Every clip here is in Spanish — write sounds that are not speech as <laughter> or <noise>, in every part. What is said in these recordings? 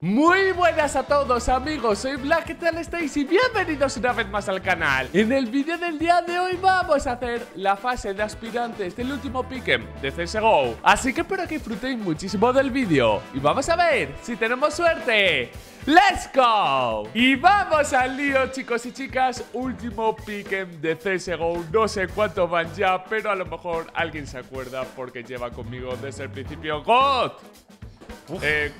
Muy buenas a todos amigos, soy Black, ¿qué tal estáis? Y bienvenidos una vez más al canal. En el vídeo del día de hoy vamos a hacer la fase de aspirantes del último pick'em de CSGO Así que espero que disfrutéis muchísimo del vídeo. Y vamos a ver si tenemos suerte. ¡Let's go! Y vamos al lío chicos y chicas. Último pick'em de CSGO No sé cuántos van ya, pero a lo mejor alguien se acuerda porque lleva conmigo desde el principio. ¡God! Eh,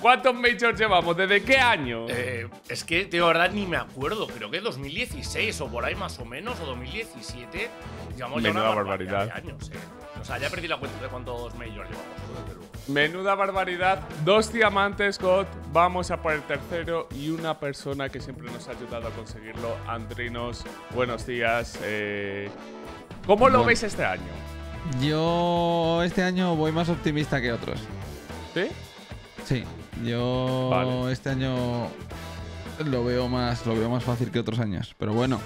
¿Cuántos majors llevamos? ¿Desde qué año? Eh, es que, de verdad, ni me acuerdo. Creo que 2016 o por ahí más o menos, o 2017. Llevamos Menuda ya una barbaridad. De años, eh. O sea, ya perdí la cuenta de cuántos majors llevamos. Menuda barbaridad. Dos diamantes, God. Vamos a por el tercero y una persona que siempre nos ha ayudado a conseguirlo, Andrinos. Buenos días. eh, ¿Cómo lo Bueno. veis este año? Yo este año voy más optimista que otros. ¿Sí? Sí, yo Vale. este año lo veo más lo veo más fácil que otros años, pero bueno,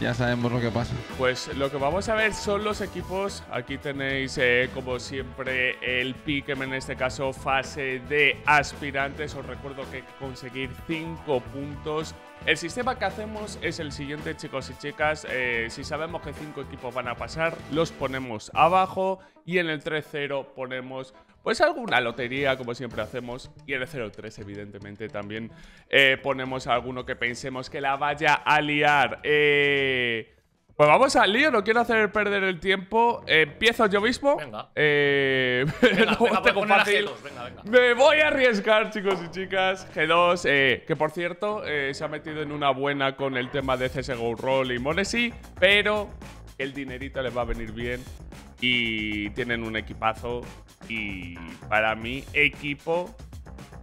ya sabemos lo que pasa. Pues lo que vamos a ver son los equipos. Aquí tenéis, eh, como siempre, el pick'em, en este caso, fase de aspirantes. Os recuerdo que conseguir 5 puntos. El sistema que hacemos es el siguiente, chicos y chicas. Eh, si sabemos que 5 equipos van a pasar, los ponemos abajo. Y en el 3-0 ponemos pues alguna lotería, como siempre hacemos. Y en el 0-3, evidentemente, también eh, ponemos alguno que pensemos que la vaya a liar. Eh, pues vamos al lío, no quiero hacer perder el tiempo. Eh, empiezo yo mismo. Venga. Eh, <laughs> Venga, venga, tengo a fácil. G2, venga, venga. Me voy a arriesgar, chicos y chicas. G2, eh, que por cierto, eh, se ha metido en una buena con el tema de CSGO Roll y Monesi, pero el dinerito les va a venir bien y tienen un equipazo. Y para mí, equipo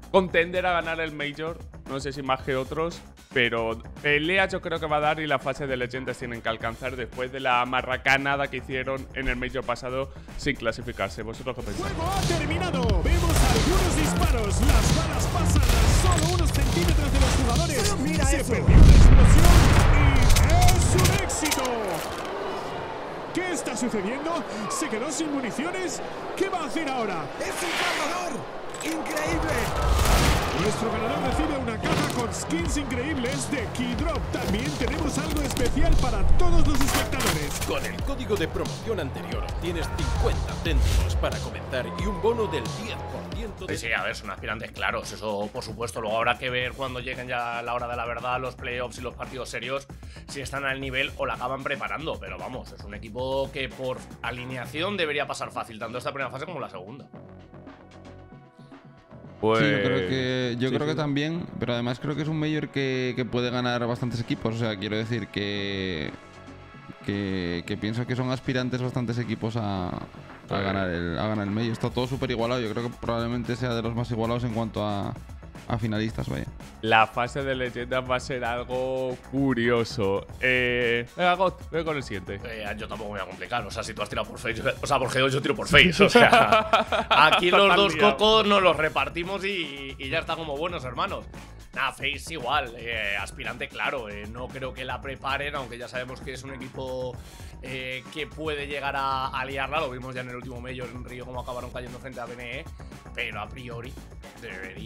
contender a ganar el Major. No sé si más que otros, pero pelea yo creo que va a dar y la fase de leyendas tienen que alcanzar después de la marracanada que hicieron en el Major pasado sin clasificarse. ¿Vosotros qué pensáis? ¡Juego ha terminado! Vemos algunos disparos. Las balas pasan a solo unos centímetros de los jugadores. mira Se eso. perdió la explosión y es un éxito. ¿Qué está sucediendo? ¿Se quedó sin municiones? ¿Qué va a hacer ahora? ¡Es un cargador! ¡Increíble! Nuestro ganador recibe una caja con skins increíbles de Keydrop. También tenemos algo especial para todos los espectadores. Con el código de promoción anterior tienes 50 céntimos para comenzar y un bono del 10% de... Sí, sí, a ver, son aspirantes claros, eso por supuesto. Luego habrá que ver cuando lleguen ya la hora de la verdad, los playoffs y los partidos serios, si están al nivel o la acaban preparando. Pero vamos, es un equipo que por alineación debería pasar fácil, tanto esta primera fase como la segunda. Pues... Sí, yo creo que yo sí, creo que también, pero además creo que es un mayor que, que puede ganar bastantes equipos, o sea, quiero decir que que, que pienso que son aspirantes bastantes equipos a, a Pues- ganar el a ganar el mayor. Está todo súper igualado, yo creo que probablemente sea de los más igualados en cuanto a, a finalistas, vaya. La fase de leyendas va a ser algo curioso. Eh, venga, Got, ve con el siguiente. Eh, yo tampoco me voy a complicar, o sea, si tú has tirado por Face, yo- o sea, por G2 yo tiro por Face, o <laughs> sea, aquí los dos cocos nos los repartimos y, y ya está como buenos hermanos. Nada, Face igual, eh, aspirante claro, eh, no creo que la preparen, aunque ya sabemos que es un equipo eh, que puede llegar a, a liarla, lo vimos ya en el último Major en Río como acabaron cayendo frente a BNE, pero a priori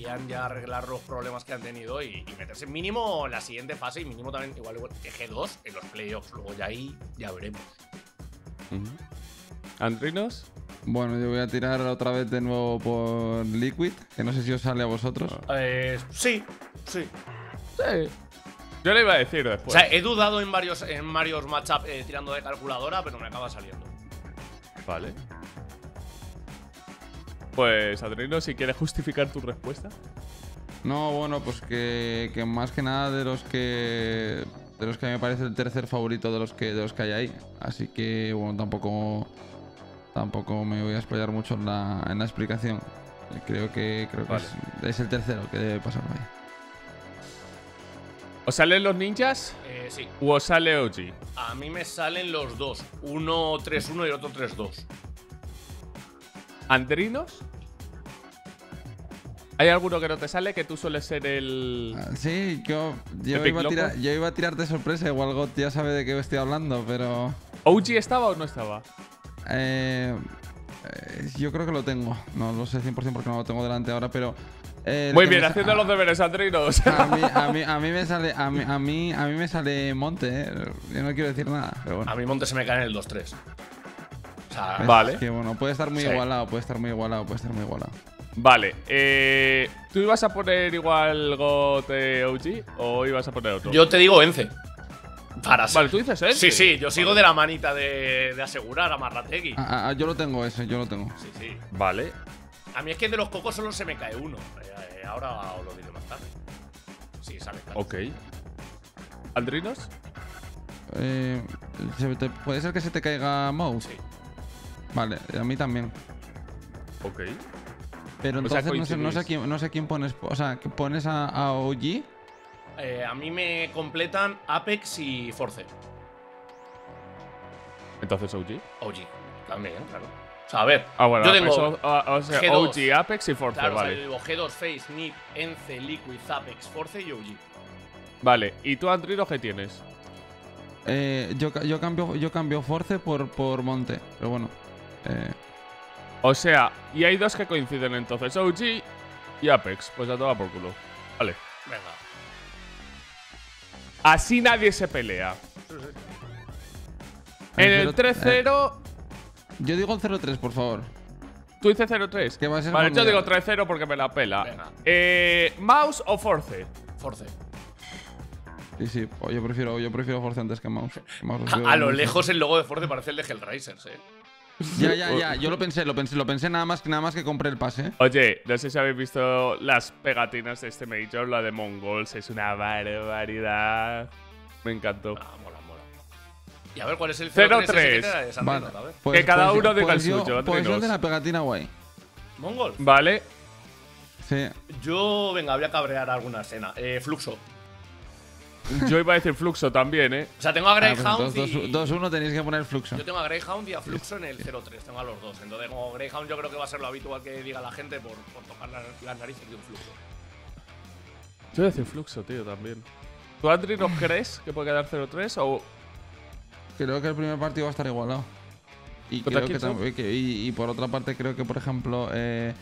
deberían ya arreglar los problemas que han tenido y, y meterse mínimo en la siguiente fase y mínimo también igual, igual que G2 en los playoffs, luego ya ahí ya veremos. ¿Andrinos? Bueno, yo voy a tirar otra vez de nuevo por Liquid, que no sé si os sale a vosotros. Eh, sí, sí. Sí. Yo le iba a decir O después. sea, he dudado en varios, en varios matchups eh, tirando de calculadora, pero me acaba saliendo. Vale. Pues, Andrinos, si quieres justificar tu respuesta. No, bueno, pues que, que más que nada de los que de los que a mí me parece el tercer favorito de los que de los que hay ahí. Así que bueno, tampoco tampoco me voy a explayar mucho en la, en la explicación. Creo que creo que Vale. es, es el tercero que debe pasar vaya. ¿Os salen los ninjas Eh, sí. o os sale OG? A mí me salen los dos. Uno 3-1 y el otro 3-2. ¿Andrinos? ¿Hay alguno que no te sale? Que tú sueles ser el. Ah, Sí, yo, yo, ¿Epic iba a tirar, yo iba a tirar de sorpresa, igual Got ya sabe de qué estoy hablando, pero ¿OG estaba o no estaba? Eh, eh, yo creo que lo tengo. No lo sé 100% porque no lo tengo delante ahora, pero El Muy bien, haciendo los deberes, Andrinos. A mí, a, mí, a mí me sale a mí, a mí a mí me sale Monte, eh. Yo no quiero decir nada, pero bueno. A mí Monte se me cae en el 2-3. O sea, Es Vale. Que bueno, puede estar muy Sí. igualado, puede estar muy igualado, puede estar muy igualado. Vale, eh, ¿tú ibas a poner igual GOT eh, OG o ibas a poner otro? yo te digo Ence. Para Vale, tú dices ese. Sí, sí, yo sigo de la manita de, de asegurar a Marrategui. Ah, ah, yo lo tengo ese, yo lo tengo. Sí, sí. Vale. A mí es que de los cocos solo se me cae uno. Eh, eh, ahora os lo diré más tarde. Sí, sale claro. Ok. ¿Andrinos? Eh, se te- ¿Puede ser que se te caiga mouse? Sí. Vale, a mí también. Ok. Pero O sea, entonces no, sé, no, sé quién, no sé quién pones. O sea, pones a, a OG. Eh, a mí me completan Apex y Force. Entonces OG. OG. También, claro. O sea, a ver. Ah, bueno, yo tengo. eso, ah, o sea, G2. OG, Apex y Force, claro, o sea, vale. yo digo G2, Face, NIP, Ence, Liquid, Apex, Force y OG. Vale, ¿y tú, Andrino, qué tienes? Eh, yo, yo cambio yo cambio Force por, por Monte. Pero bueno. Eh, O sea, y hay dos que coinciden entonces, OG y Apex. Pues a tomar por culo. Vale. Venga. Así nadie se pelea. En El el cero- 3-0, yo digo el 0-3, por favor. tú dices 0-3. Que va a ser Vale, yo digo bien. 3-0 porque me la pela. Venga. Eh, ¿Mouse o Force? Force. Sí, sí. o Yo prefiero, yo prefiero Force antes que Mouse. Que <laughs> mouse A, a lo lejos el logo de Force parece el de Hellraisers, eh. Ya, ya, ya. Yo lo pensé, lo pensé, lo pensé nada más que nada más que compré el pase. Oye, no sé si habéis visto las pegatinas de este Major, la de Mongols. Es una barbaridad. Me encantó. Ah, mola, mola. Y a ver cuál es el 0-3. 0-3 ese que Vale. Pues- Que cada pues- uno diga el pues yo- suyo, Pues yo de la pegatina guay. Mongol. Vale. Sí. Yo, venga, voy a cabrear alguna escena. Eh, Fluxo. Yo iba a decir Fluxo también, ¿eh? O sea, tengo a Ah, pues Greyhound entonces y... 2-1 tenéis que poner Fluxo. Yo tengo a Greyhound y a Fluxo en el 0-3. Tengo a los dos. Entonces, como Greyhound, yo creo que va a ser lo habitual que diga la gente por, por tocar la- las narices de un Fluxo. Yo iba a decir Fluxo, tío, también. ¿Tú, Andri, no crees que puede quedar 0-3 o Creo que el primer partido va a estar igualado. Y, ¿Contra creo que, quién son? tam- que- y, y por otra parte, creo que, por ejemplo, eh,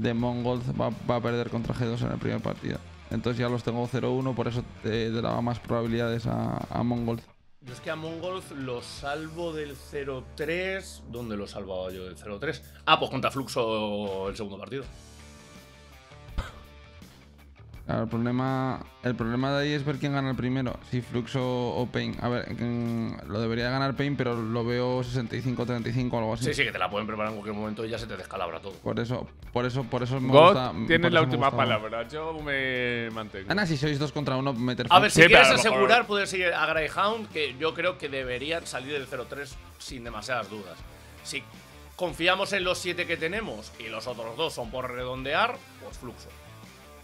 The Mongols va, va a perder contra G2 en el primer partido. Entonces ya los tengo 0-1, por eso te, te daba más probabilidades a, a Mongols. Yo es que a Mongols lo salvo del 0-3. ¿Dónde lo salvaba yo del 0-3? Ah, pues contra Fluxo el segundo partido. Claro, el problema, el problema de ahí es ver quién gana el primero, si Fluxo o Pain. A ver, lo debería ganar Pain, pero lo veo 65-35 o algo así. Sí, sí, que te la pueden preparar en cualquier momento y ya se te descalabra todo. Por eso, por eso, por eso me God gusta. tienes la última palabra? Yo me mantengo. Ana, si sois dos contra uno, meter A ver, si Sí, quieres asegurar, puedes ir a Greyhound, que yo creo que deberían salir del 0-3 sin demasiadas dudas. Si confiamos en los 7 que tenemos y los otros dos son por redondear, pues Fluxo.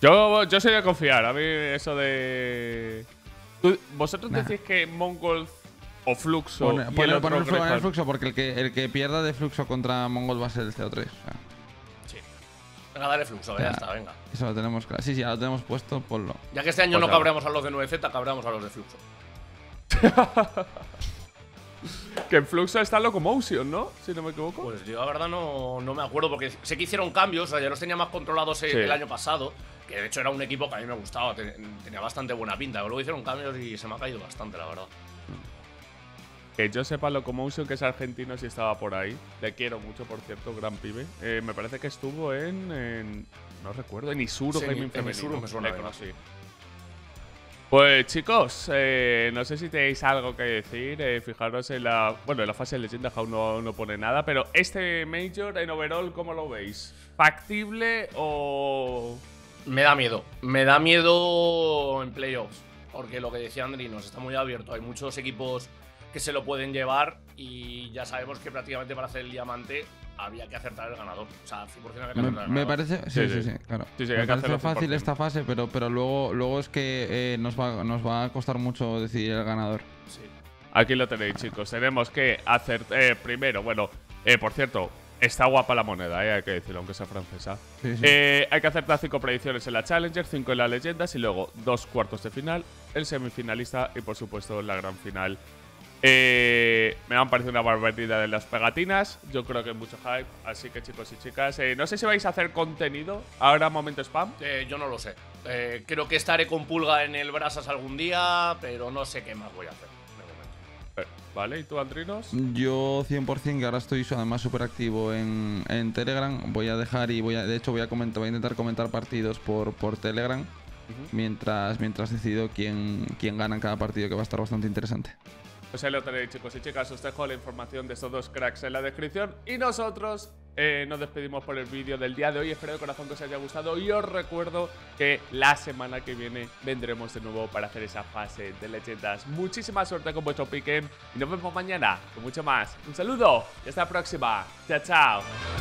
Yo, yo soy de confiar. A mí eso de... Tú- ¿Vosotros Nah. decís que Mongols o Fluxo Pone- el pone- otro poner flu- poner Greyhound- Fluxo porque el que, el que pierda de Fluxo contra Mongol va a ser el CO3. o sea, Sí. Venga, dale Fluxo, ya Ya. está, venga. eso lo tenemos claro. Sí, sí, ya lo tenemos puesto, ponlo. Ya que este año Pues no cabreamos a los de 9Z, cabreamos a los de Fluxo. <laughs> Que en Fluxo está Locomotion, ¿no? Si no me equivoco. Pues yo la verdad no, no me acuerdo porque sé que hicieron cambios, o sea, ya los tenía más controlados el, Sí. el año pasado, que de hecho era un equipo que a mí me gustaba, te- tenía bastante buena pinta. Luego hicieron cambios y se me ha caído bastante, la verdad. Que yo sepa Locomotion, que es argentino, si estaba por ahí. Le quiero mucho, por cierto, gran pibe. Eh, me parece que estuvo en, en- No recuerdo, en Isuro Sí, Gaming en Femenino. Isuro me suena Le. Pues chicos, eh, no sé si tenéis algo que decir. eh, fijaros en la. Bueno, en la fase de leyenda aún no, no pone nada. Pero este Major en overall, ¿cómo lo veis? ¿Factible o.? Me da miedo. Me da miedo en playoffs. Porque lo que decía Andri, nos está muy abierto. Hay muchos equipos que se lo pueden llevar. Y ya sabemos que prácticamente para hacer el diamante había que acertar el ganador. O sea, 100% había que Me, acertar el me ganador. parece. Sí, Sí, sí, sí. sí, claro. Sí, sí, hay me parece fácil 100%. esta fase, pero, pero luego, luego es que eh, nos, va, nos va a costar mucho decidir el ganador. Sí. Aquí lo tenéis, chicos. Tenemos que hacer. eh, primero, bueno, eh, por cierto, está guapa la moneda, eh, hay que decirlo, aunque sea francesa. Sí, sí. Eh, hay que acertar cinco predicciones en la Challenger, cinco en la Leyendas y luego dos cuartos de final, el semifinalista y por supuesto la gran final Eh, me han parecido una barbaridad de las pegatinas. Yo creo que hay mucho hype. Así que, chicos y chicas, eh, no sé si vais a hacer contenido. Ahora, momento spam. Eh, yo no lo sé. Eh, creo que estaré con Pulga en el Brasas algún día, pero no sé qué más voy a hacer. Vale, ¿y tú, Andrinos? Yo 100% que ahora estoy además súper activo en, en Telegram. Voy a dejar y voy a, de hecho voy a comentar, voy a intentar comentar partidos por, por Telegram mientras, mientras decido quién, quién gana en cada partido, que va a estar bastante interesante. Pues ahí lo tenéis, chicos y chicas. Os dejo la información de estos dos cracks en la descripción. Y nosotros eh, nos despedimos por el vídeo del día de hoy. Espero de corazón que os haya gustado. Y os recuerdo que la semana que viene vendremos de nuevo para hacer esa fase de leyendas. Muchísima suerte con vuestro piquen. Y nos vemos mañana con mucho más. Un saludo y hasta la próxima. Chao, chao.